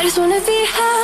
I just wanna be happy,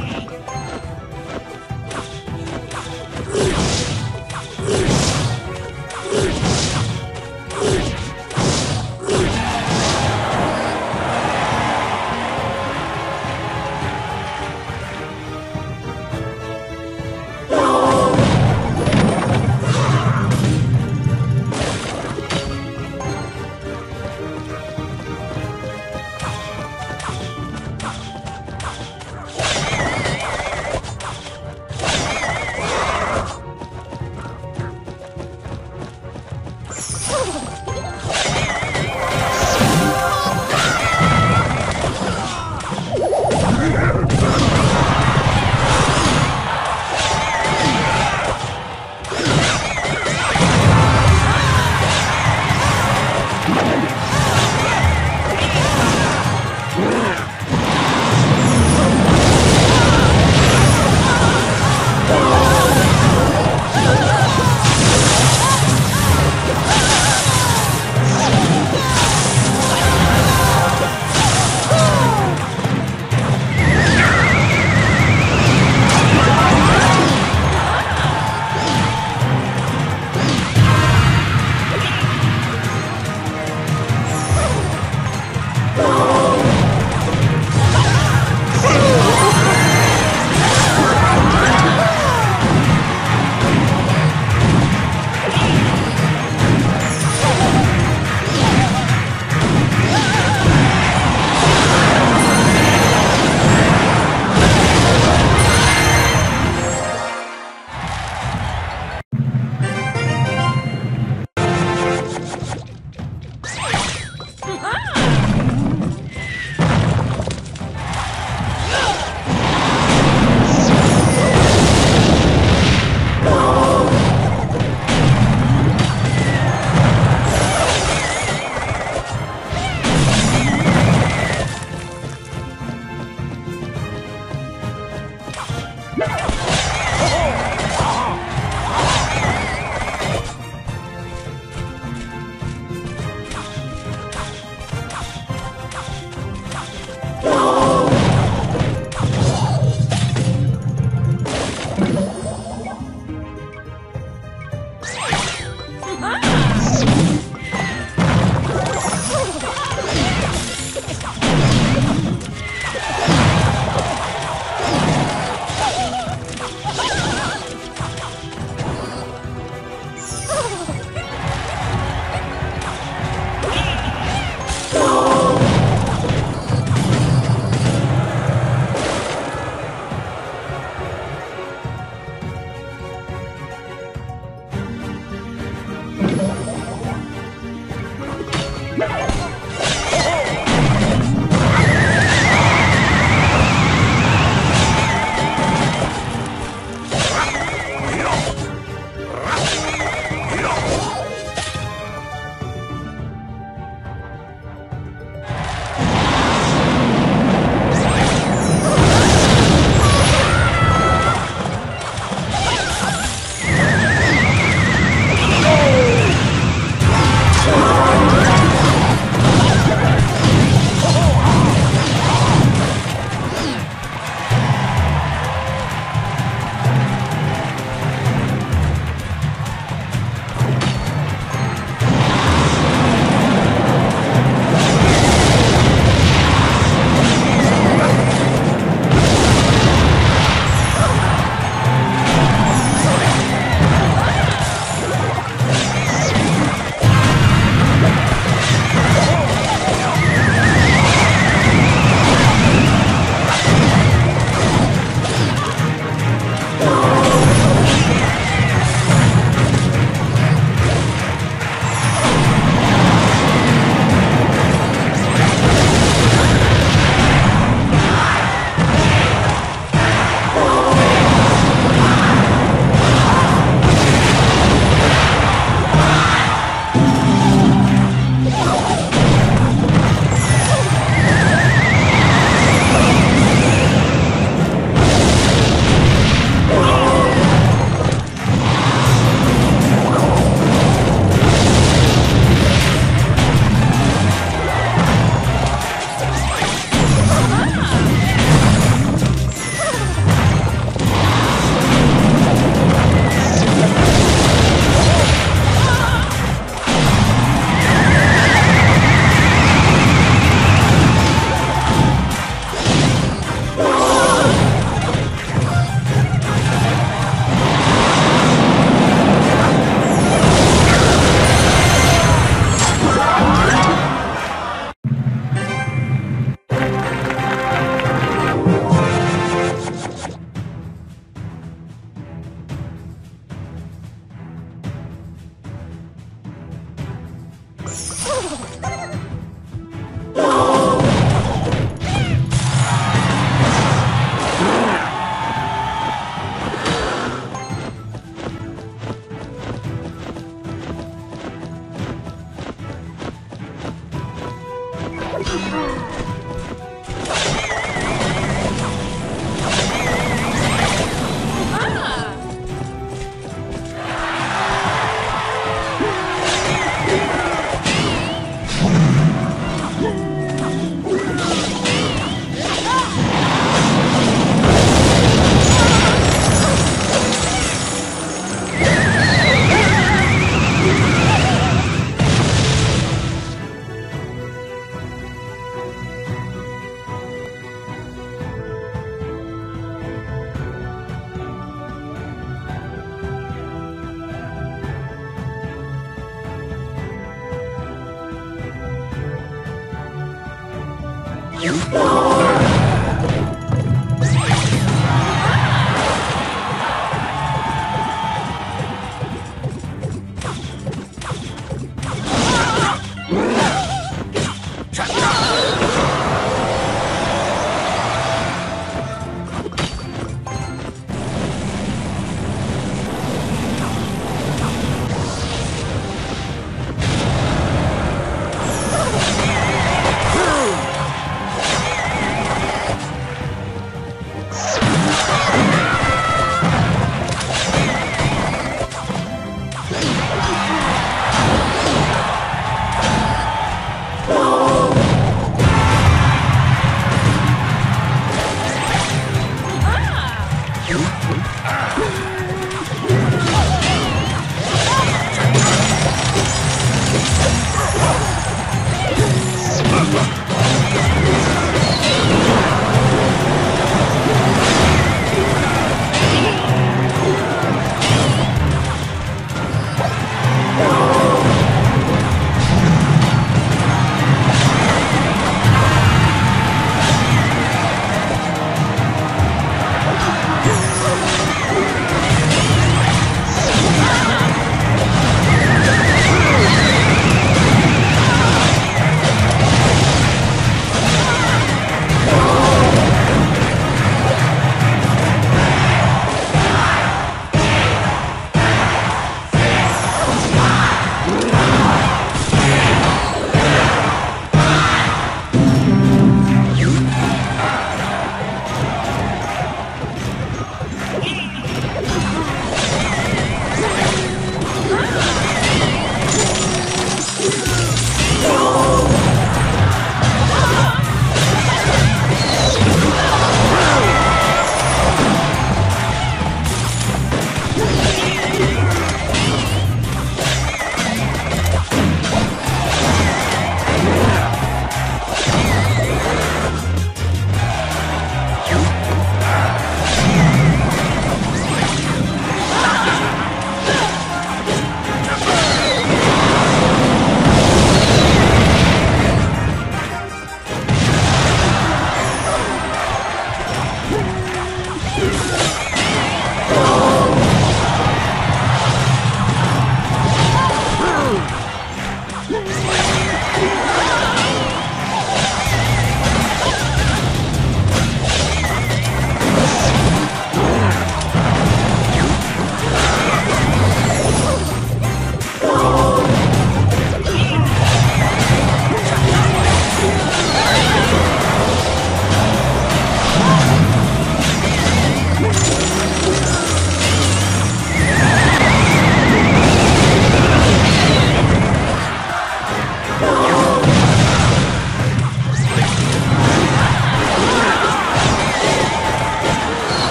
どうぞ。